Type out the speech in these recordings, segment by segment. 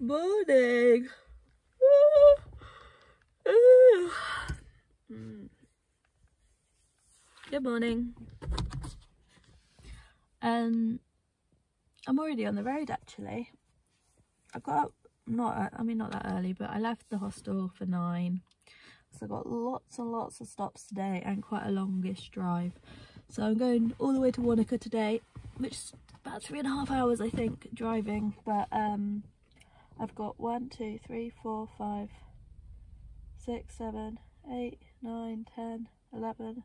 morning. Good morning. Um, I'm already on the road actually. I got up not I mean not that early, but I left the hostel for nine. So I've got lots and lots of stops today and quite a longish drive. So I'm going all the way to Wanaka today, which is about three and a half hours I think driving. But um, I've got one, two, three, four, five, six, seven, eight, nine, ten, eleven,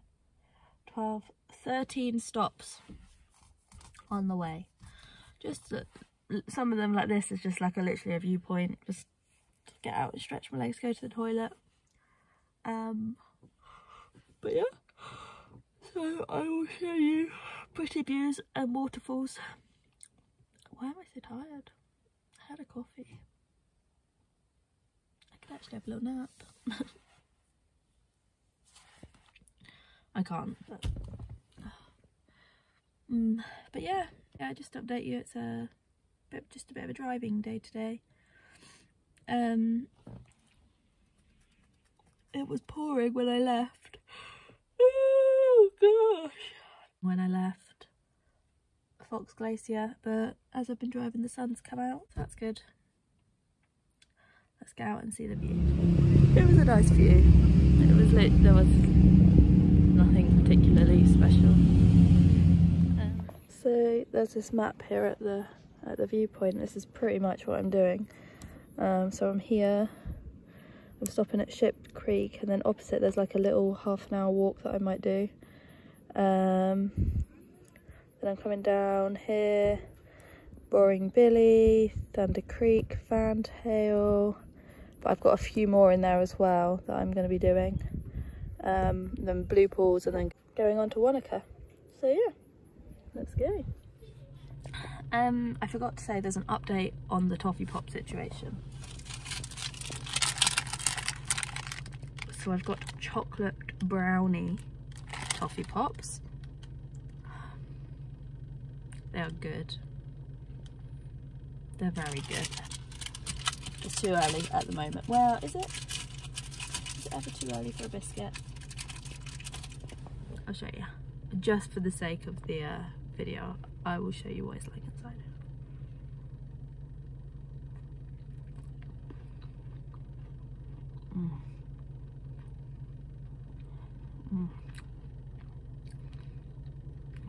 twelve, thirteen stops on the way. Just some of them like this is just like a literally a viewpoint. Just get out and stretch my legs, go to the toilet. Um, but yeah, so I will show you pretty views and waterfalls. Why am I so tired? I had a coffee. Could actually have a little nap. I can't, but, um, but yeah, yeah, just update you. It's a bit, just a bit of a driving day today. Um, it was pouring when I left. Oh gosh. When I left Fox Glacier, but as I've been driving the sun's come out, so that's good. Let's go out and see the view. It was a nice view. It was lit, there was nothing particularly special. Um, so there's this map here at the at the viewpoint. This is pretty much what I'm doing. Um, so I'm here, I'm stopping at Ship Creek and then opposite there's like a little half an hour walk that I might do. Um, then I'm coming down here, Roaring Billy, Thunder Creek, Fantail, but I've got a few more in there as well that I'm going to be doing. Um, then Blue Pools and then going on to Wanaka. So yeah, let's go. Um, I forgot to say there's an update on the toffee pop situation. So I've got chocolate brownie toffee pops. They are good. They're very good. It's too early at the moment. Well, is it? Is it ever too early for a biscuit? I'll show you. Just for the sake of the uh, video, I will show you what it's like inside. Mm. Mm.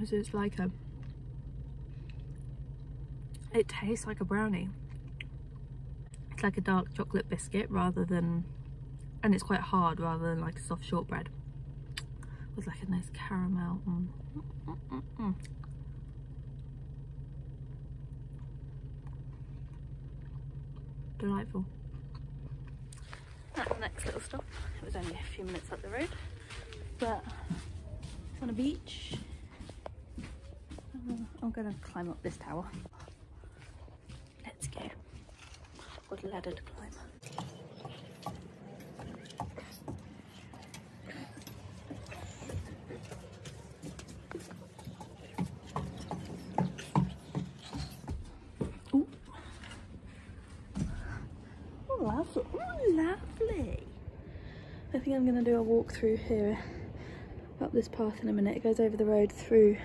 So it's like a, it tastes like a brownie. It's like a dark chocolate biscuit rather than, and it's quite hard rather than like a soft shortbread. With like a nice caramel. Mm. Mm, mm, delightful. Next little stop, it was only a few minutes up the road, but it's on a beach. Uh, I'm gonna climb up this tower. Let's go. Got a ladder to climb. up. Lovely. I think I'm going to do a walk through here up this path in a minute. It goes over the road through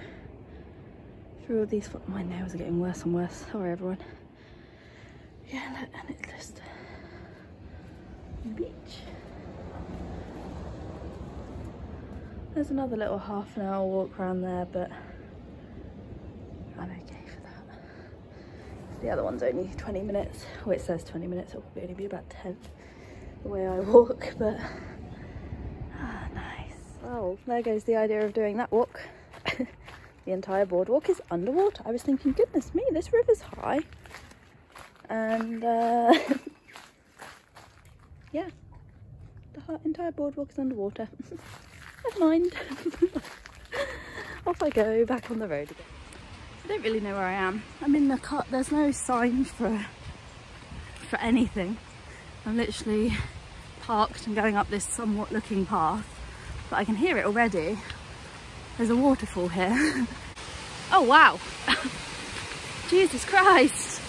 through all these. My nails are getting worse and worse. Sorry, everyone. Yeah, look, and it's just beach. There's another little half an hour walk around there, but I'm okay for that. The other one's only 20 minutes. Oh, it says 20 minutes. It'll probably only be about 10 the way I walk, but ah, nice. Oh, there goes the idea of doing that walk. the entire boardwalk is underwater. I was thinking, goodness me, this river's high. And uh, yeah, the entire boardwalk is underwater. Never mind. Off I go, back on the road again. I don't really know where I am. I'm in the cut. There's no sign for for anything. I'm literally parked and going up this somewhat looking path but I can hear it already. There's a waterfall here. oh wow! Jesus Christ!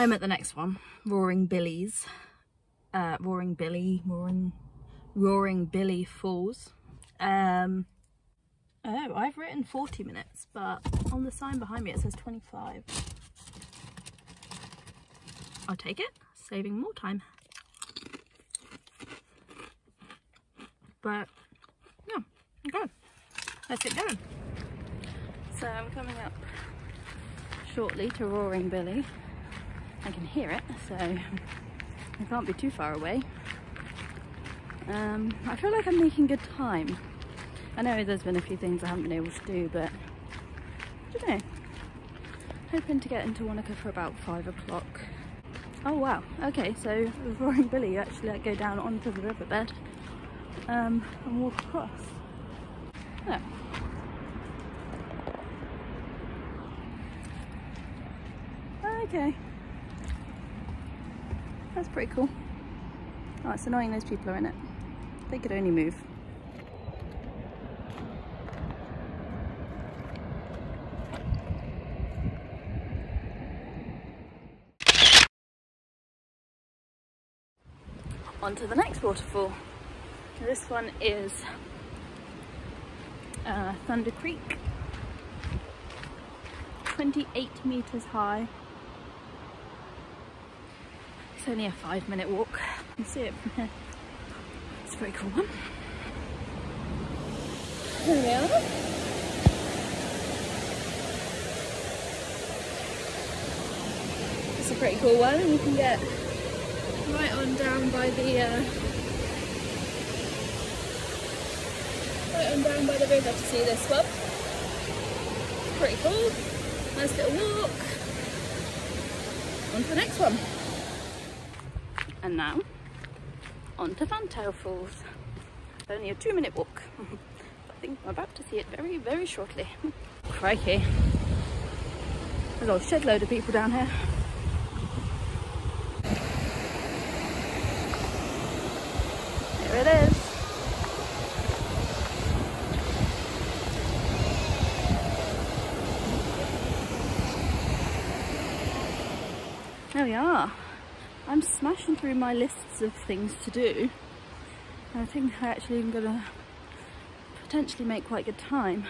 I'm at the next one, Roaring Billy's. Uh, Roaring Billy, Roaring, Roaring Billy Falls. Um, oh, I've written 40 minutes, but on the sign behind me it says 25. I'll take it, saving more time. But, yeah, okay, let's get going. So I'm coming up shortly to Roaring Billy. I can hear it, so I can't be too far away. Um, I feel like I'm making good time. I know there's been a few things I haven't been able to do, but I don't know. Hoping to get into Wanaka for about five o'clock. Oh wow, okay, so with Roaring Billy you actually like, go down onto the riverbed um, and walk across. Oh. Okay. That's pretty cool. Oh, it's annoying those people are in it. They could only move. On to the next waterfall. This one is uh, Thunder Creek. 28 meters high. It's only a five minute walk. You can see it from here. It's a very cool one. We are. It's a pretty cool one and you can get right on down by the uh, right on down by the river to see this one. Pretty cool. Nice little walk. On to the next one. And now, on to Fantail Falls. Only a two minute walk. I think I'm about to see it very, very shortly. Crikey. There's a shed load of people down here. There it is. There we are. I'm smashing through my lists of things to do. And I think I actually am gonna potentially make quite good time.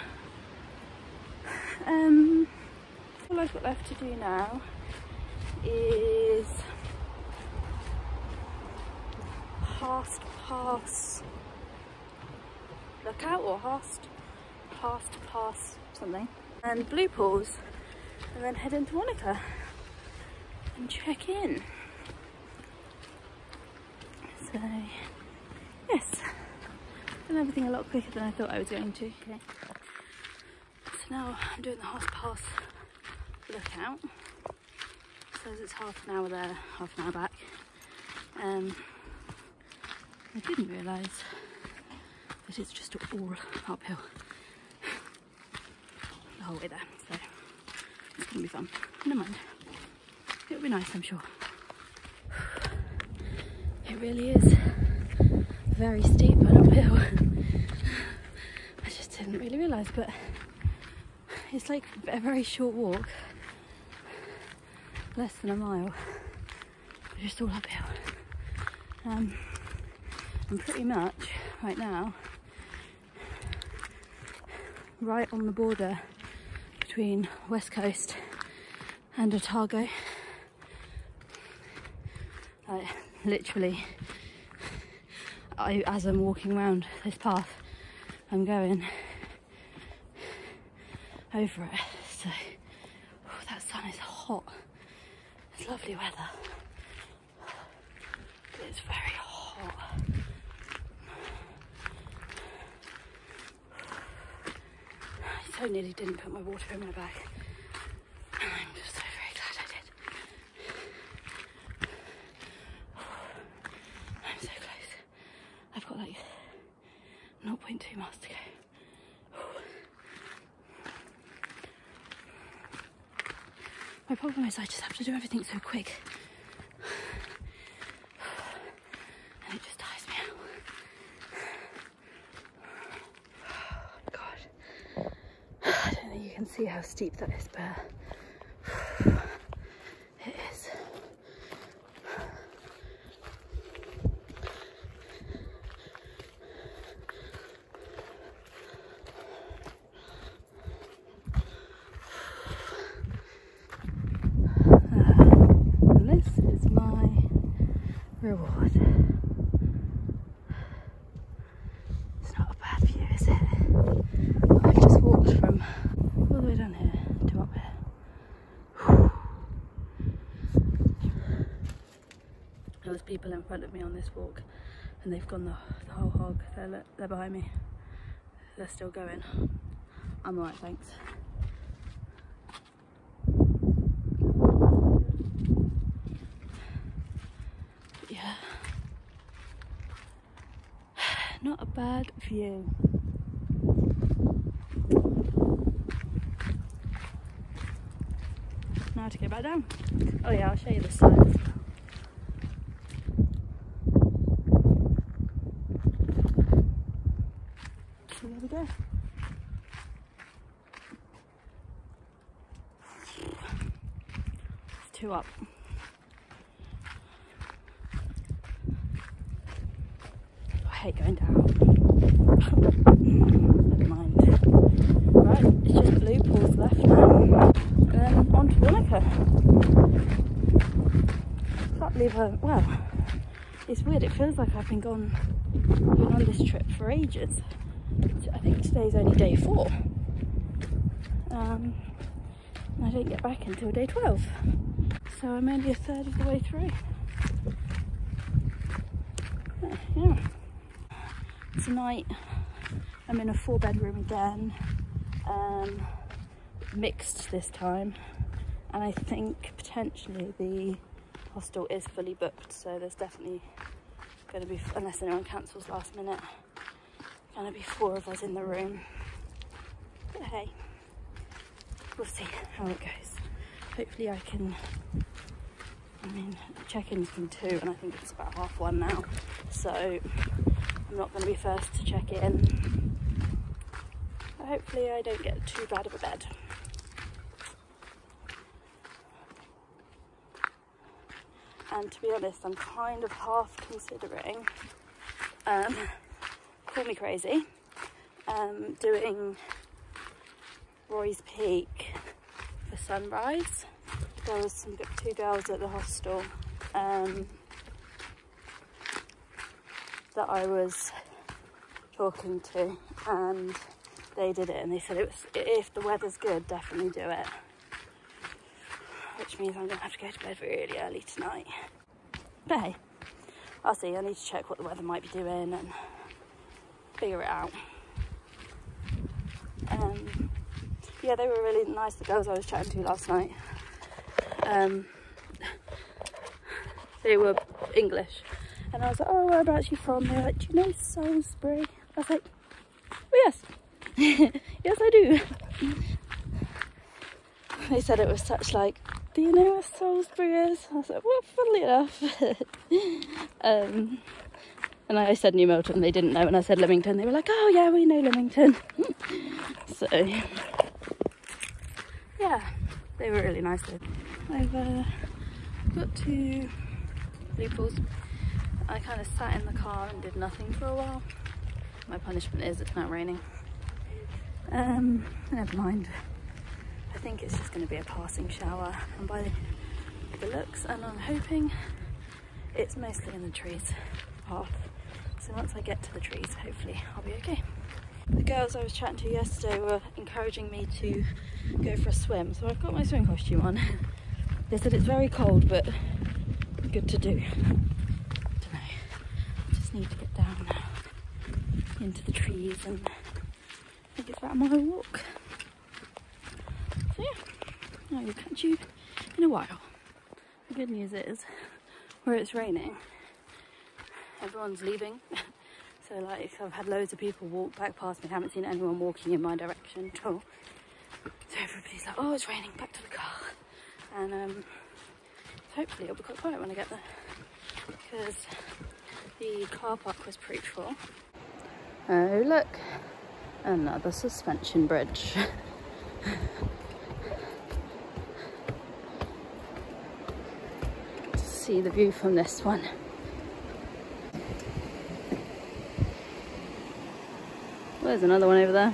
Um, all I've got left to do now is Haast Pass Lookout or Hast Haast Pass something and Blue Pools and then head into Wanaka and check in. So, yes, done everything a lot quicker than I thought I was going to. Okay. So now I'm doing the Haast Pass lookout. Says it's half an hour there, half an hour back. Um, I didn't realise that it's just all uphill the whole way there. So it's gonna be fun. Never mind. It'll be nice, I'm sure. It really is very steep and uphill. I just didn't really realise, but it's like a very short walk, less than a mile, just all uphill. Um, and pretty much right now, right on the border between West Coast and Otago. Like literally I, as I'm walking around this path I'm going over it. So oh, that sun is hot. It's lovely weather. But it's very hot. I so nearly didn't put my water in my bag I'm just so very glad I did I'm so close. I've got like 0.2 miles to go. My I just have to do everything so quick. And it just tires me out. God. I don't think you can see how steep that is, but people in front of me on this walk and they've gone the, the whole hog. They're, they're behind me. They're still going. I'm alright, thanks. yeah. Not a bad view. Now to get back down. Oh yeah, I'll show you the side as well. So there we go. It's two up. Oh, I hate going down. Never mind. Right, it's just blue pools left now. And then on to Wanaka. Can't believe I, well, it's weird. It feels like I've been gone, been on this trip for ages. I think today's only day four. Um, I don't get back until day 12. So I'm only a third of the way through. Uh, yeah. Tonight I'm in a four bedroom again, um, mixed this time. And I think potentially the hostel is fully booked, so there's definitely going to be, unless anyone cancels last minute, going to be four of us in the room. But hey, we'll see how it goes. Hopefully I can, I mean, check-in's from two and I think it's about half one now. So I'm not going to be first to check in. But hopefully I don't get too bad of a bed. And to be honest, I'm kind of half considering, um, call me crazy, um, doing Roy's Peak for sunrise. There was some two girls at the hostel um, that I was talking to, and they did it, and they said it was if the weather's good, definitely do it. Which means I'm gonna have to go to bed really early tonight. But hey, I'll see. I need to check what the weather might be doing and figure it out. Um, yeah, they were really nice, the girls I was chatting to last night. Um, they were English. And I was like, oh, whereabouts you from? They were like, do you know Salisbury? I was like, oh, yes. yes, I do. they said it was such like, do you know where Salisbury is? I was like, well, funnily enough. um, and I said New Milton, they didn't know. And I said Lymington, they were like, oh, yeah, we know Lymington. so, yeah, they were really nice. I've uh, got to Blue. I kind of sat in the car and did nothing for a while. My punishment is it's not raining. Um, never mind. I think it's just going to be a passing shower, and by the, the looks, and I'm hoping it's mostly in the trees path. So once I get to the trees, hopefully I'll be okay. The girls I was chatting to yesterday were encouraging me to go for a swim, so I've got my swim costume on. they said it's very cold, but good to do. I don't know. I just need to get down into the trees and I think it's about a mile walk. So yeah, I will catch you in a while. The good news is, where it's raining, everyone's leaving. so like I've had loads of people walk back past me, I haven't seen anyone walking in my direction at all. So everybody's like, oh it's raining, back to the car. And um, hopefully it'll be quite quiet when I get there. Because the car park was pretty full. Oh look, another suspension bridge. See the view from this one. There's another one over there.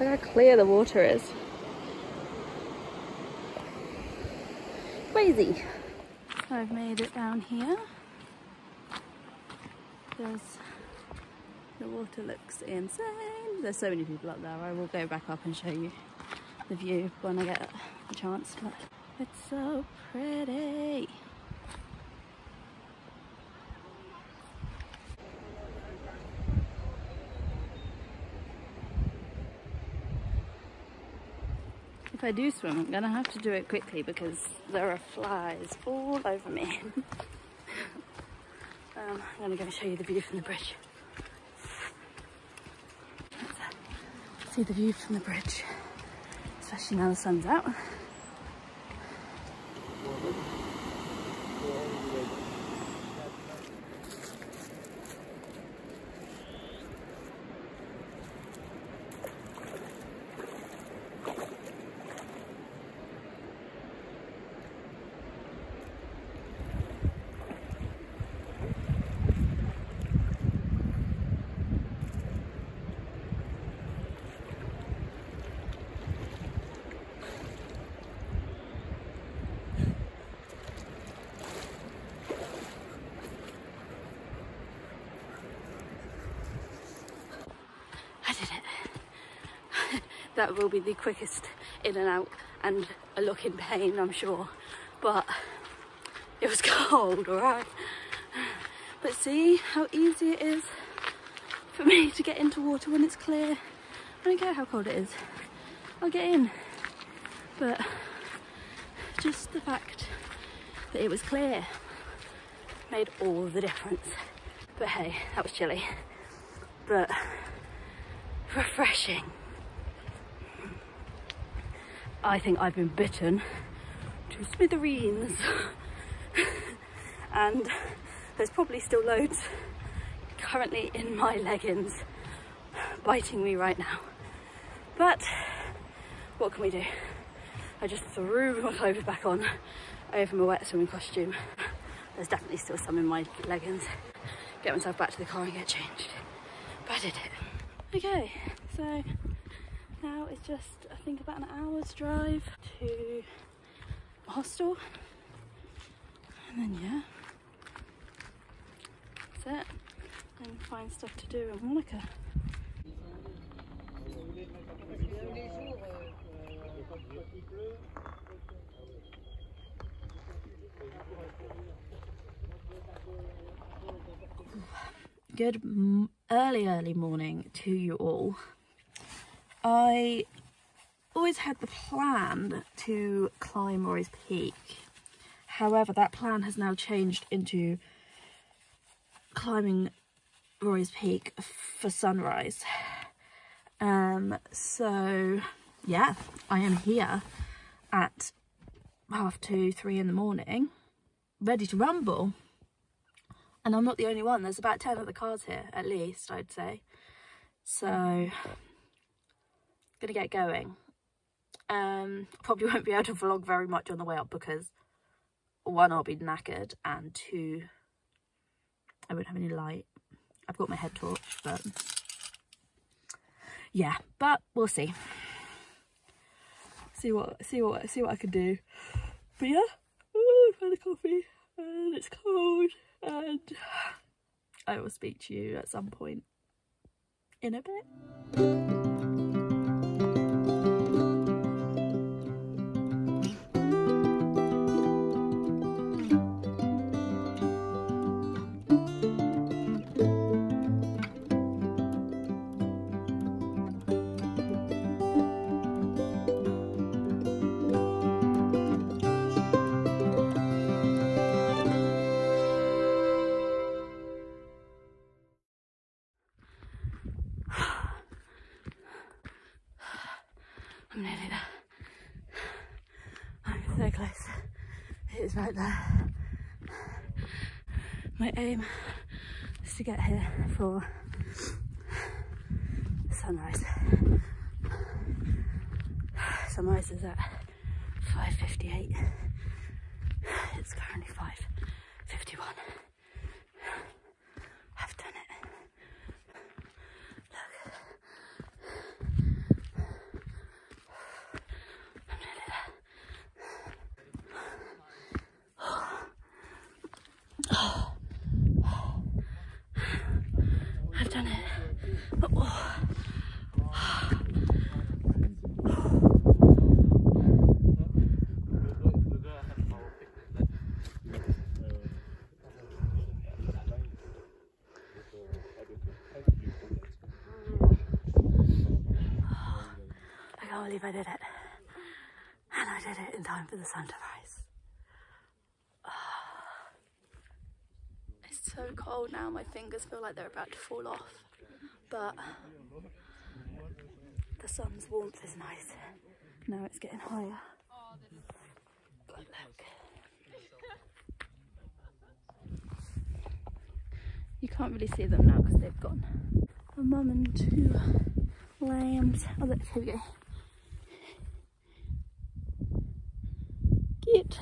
Look how clear the water is. Crazy. I've made it down here. There's the water looks insane. There's so many people up there. I will go back up and show you. the view when I get a chance. But it's so pretty. If I do swim, I'm gonna have to do it quickly because there are flies all over me. um, I'm gonna go show you the view from the bridge. See the view from the bridge, especially now the sun's out. I did it. That will be the quickest in and out and a look in pain, I'm sure. But it was cold, alright? But see how easy it is for me to get into water when it's clear. I don't care how cold it is. I'll get in. But just the fact that it was clear made all the difference. But hey, that was chilly. But refreshing. I think I've been bitten to smithereens. and there's probably still loads currently in my leggings biting me right now. But what can we do? I just threw my clothes back on over my wet swimming costume. There's definitely still some in my leggings. Get myself back to the car and get changed. But I did it. Okay, so now it's just, think, about an hour's drive to the hostel. And then, yeah, that's it. And find stuff to do in Wanaka. Good early, early morning to you all. I always had the plan to climb Morris Peak. However, that plan has now changed into climbing Roy's Peak for sunrise. Um, so yeah, I am here at half two, three in the morning, ready to rumble. And I'm not the only one. There's about 10 other cars here, at least, I'd say. So, gonna get going. Um, probably won't be able to vlog very much on the way up because one, I'll be knackered, and two, I won't have any light. I've got my head torch, but yeah, but we'll see. See what, see what, see what I can do. But yeah, oh, I've had a coffee and it's cold and I will speak to you at some point in a bit. Is right there. My aim is to get here for sunrise. Sunrise is at 5.58. It's currently 5.51. I've done it. Look. I'm nearly there. I've done it. Oh. can't believe I did it. And I did it in time for the sun to rise. It's so cold now, my fingers feel like they're about to fall off. But the sun's warmth is nice. Now it's getting higher. But look. You can't really see them now because they've gone. A mum and two lambs. Oh look, here we go. Cute.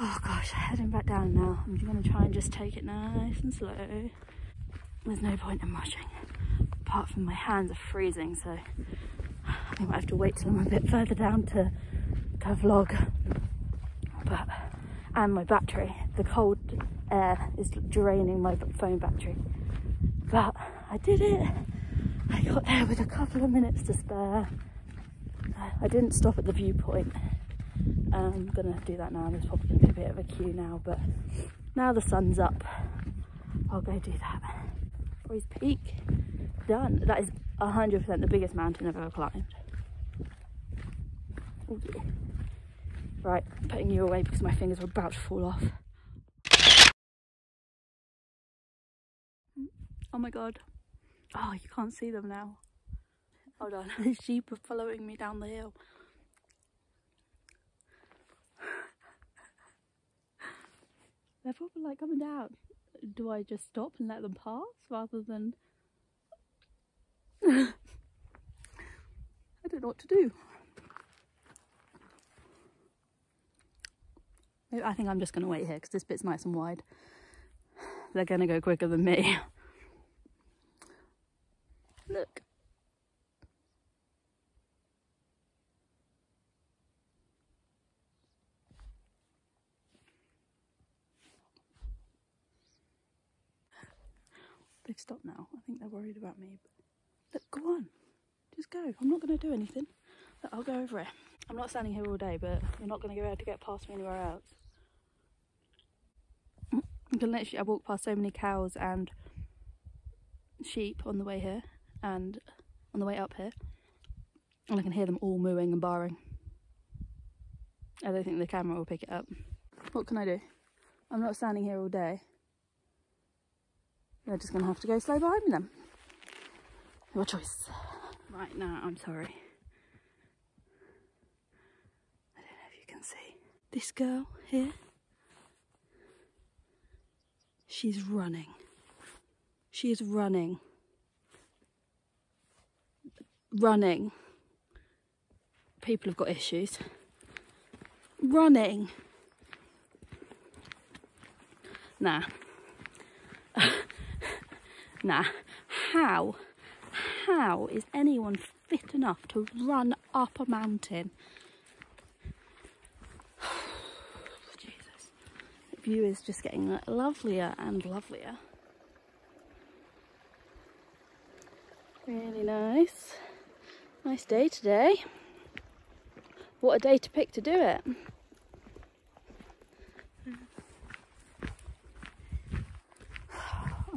Oh gosh, heading back down now. I'm gonna try and just take it nice and slow. There's no point in rushing. Apart from my hands are freezing, so I might have to wait till I'm a bit further down to, to vlog. But and my battery, the cold air is draining my phone battery. But I did it. I got there with a couple of minutes to spare. I didn't stop at the viewpoint. I'm gonna do that now. There's probably gonna be a bit of a queue now, but now the sun's up, I'll go do that. Roy's Peak, done. That is 100% the biggest mountain I've ever climbed. Dear. Right, putting you away because my fingers are about to fall off. Mm. Oh my god. Oh, you can't see them now. Hold on. The sheep are following me down the hill. They're probably like coming down. Do I just stop and let them pass rather than... I don't know what to do. I think I'm just going to wait here because this bit's nice and wide. They're going to go quicker than me. Look. They've now. I think they're worried about me. But look, go on. Just go. I'm not going to do anything. Look, I'll go over it. I'm not standing here all day, but you're not going to be able to get past me anywhere else. Mm, you can literally, I walk past so many cows and sheep on the way here and on the way up here and I can hear them all mooing and barring. I don't think the camera will pick it up. What can I do? I'm not standing here all day. They're just going to have to go slow behind me then. Your choice. Right now, I'm sorry. I don't know if you can see. This girl here, she's running. She is running running. People have got issues. Running. Nah. nah. How? How is anyone fit enough to run up a mountain? Jesus. The view is just getting lovelier and lovelier. Really nice. Nice day today. What a day to pick to do it.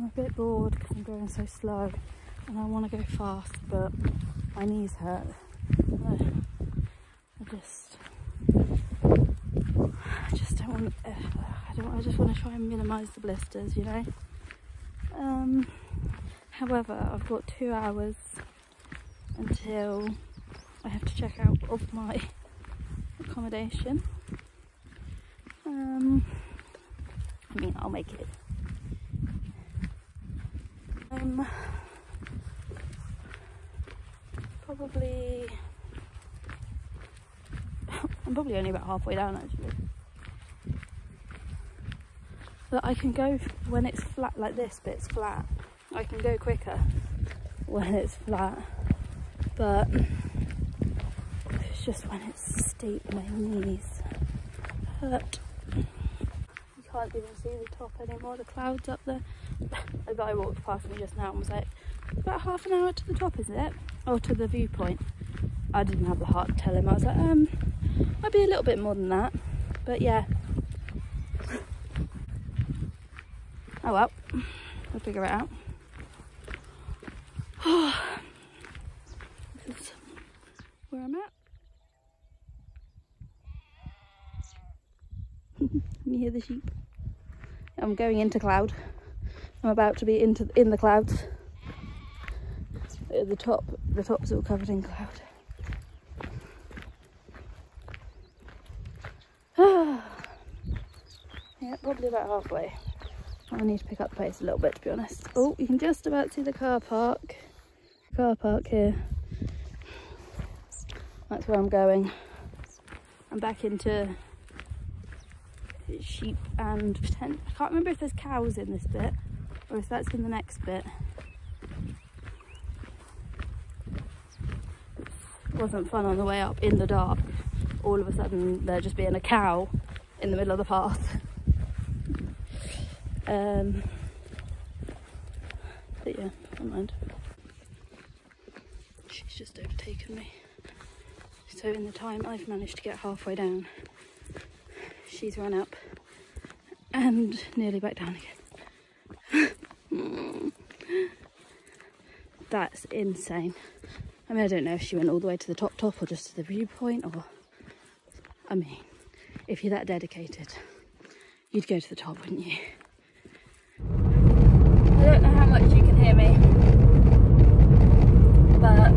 I'm a bit bored because I'm going so slow and I want to go fast but my knees hurt. I just I just don't want uh, I don't I just want to try and minimize the blisters, you know. Um however, I've got 2 hours until I have to check out of my accommodation. Um, I mean, I'll make it. I'm probably I'm probably only about halfway down actually. But I can go when it's flat like this but it's flat. I can go quicker when it's flat but it's just when it's steep my knees hurt you can't even see the top anymore the clouds up there a guy walked past me just now and was like about half an hour to the top isn't it or to the viewpoint I didn't have the heart to tell him I was like um might be a little bit more than that but yeah oh well we'll figure it out where I'm at. Can you hear the sheep? I'm going into cloud. I'm about to be into in the clouds. At the top, the top's all covered in cloud. yeah, probably about halfway. I need to pick up pace a little bit to be honest. Oh, you can just about see the car park. Car park here. That's where I'm going. I'm back into sheep and I can't remember if there's cows in this bit or if that's in the next bit. It wasn't fun on the way up in the dark. All of a sudden there just being a cow in the middle of the path. Um, but yeah, never mind. She's just overtaken me. So in the time I've managed to get halfway down, she's run up and nearly back down again. That's insane. I mean, I don't know if she went all the way to the top top or just to the viewpoint or, I mean, if you're that dedicated, you'd go to the top, wouldn't you? I don't know how much you can hear me, but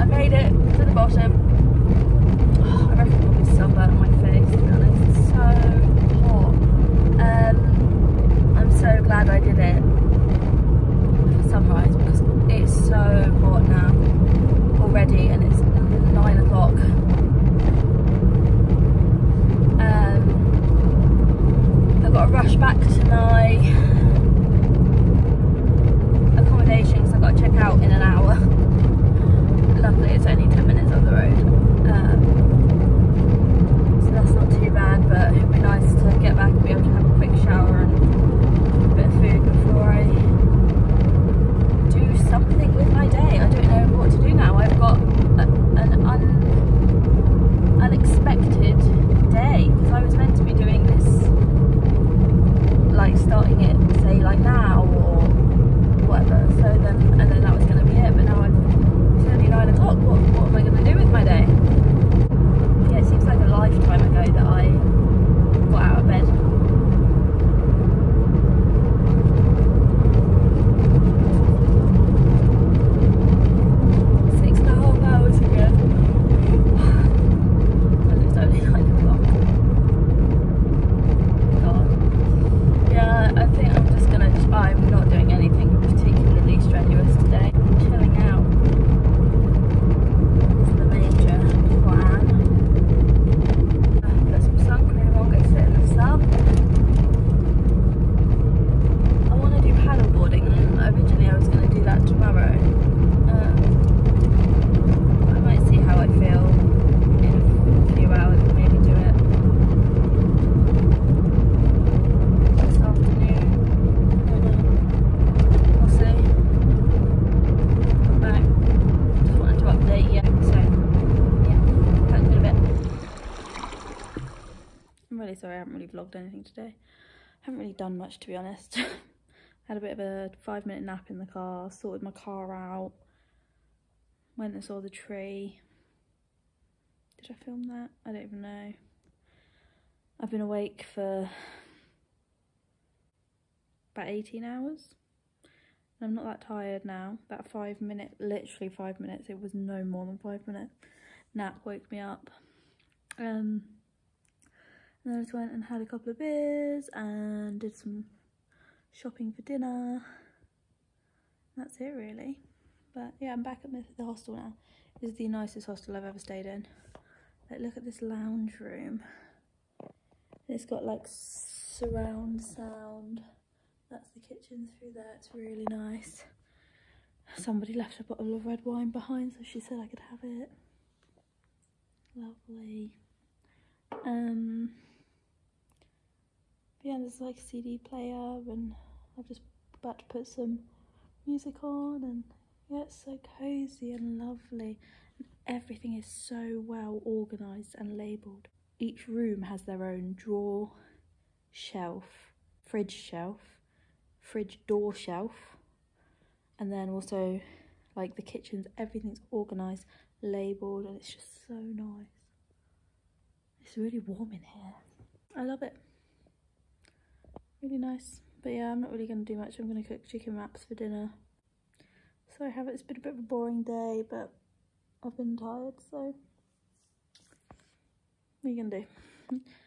I made it to the bottom. Oh, I reckon probably sunburnt on my face, to be honest. It's so hot. Um, I'm so glad I did it for sunrise because it's so hot now already and it's nine o'clock. Um, I've got to rush back to my accommodation because I've got to check out in an hour. Luckily it's only 10 minutes up the road. Um, so that's not too bad but it would be nice to get back and be able to have a quick shower and a bit of food before I do something with my day. I don't know what to do now. I've got a, an un, unexpected day because I was meant to be doing this like starting it say like now or whatever. So then, and then that was going to be it. But now I'm, it's only nine o'clock. What, what am I going to do with my day? Yeah, it seems like a lifetime ago that I got out of bed. Six and a half hours ago. and it's only nine o'clock. God. Yeah, I think I'm just gonna. I'm not doing anything particularly strenuous today. I'm chilling out. Is the major plan. Uh, Put some sun cream on, go sit in the sun. I want to do paddleboarding. and Originally, I was going to do that tomorrow. Um, I might see how I feel in a few hours and maybe do it this afternoon. We'll see. Right. Just wanted to update you. So, yeah, catch you in a bit. I'm really sorry I haven't really vlogged anything today. I haven't really done much to be honest. Had a bit of a five minute nap in the car, sorted my car out, went and saw the tree. Did I film that? I don't even know. I've been awake for about 18 hours. And I'm not that tired now. That five minute, literally five minutes, it was no more than five minutes. nap woke me up. Um, and then I just went and had a couple of beers and did some shopping for dinner. That's it really. But yeah, I'm back at the, hostel now. This is the nicest hostel I've ever stayed in. Like, look at this lounge room. It's got like surround sound. That's the kitchen through there. It's really nice. Somebody left a bottle of red wine behind, so she said I could have it. Lovely. Um. Yeah, there's like a CD player, and I'm just about to put some music on, and yeah, it's so cozy and lovely. And everything is so well organised and labelled. Each room has their own drawer, shelf, fridge shelf, fridge door shelf, and then also like the kitchens, everything's organised labelled and it's just so nice. It's really warm in here. I love it. Really nice. But yeah, I'm not really going to do much. I'm going to cook chicken wraps for dinner. So I have, it's been a bit of a boring day, but I've been tired, so what are you going to do?